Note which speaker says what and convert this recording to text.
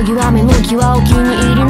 Speaker 1: の際目に際お気に入りの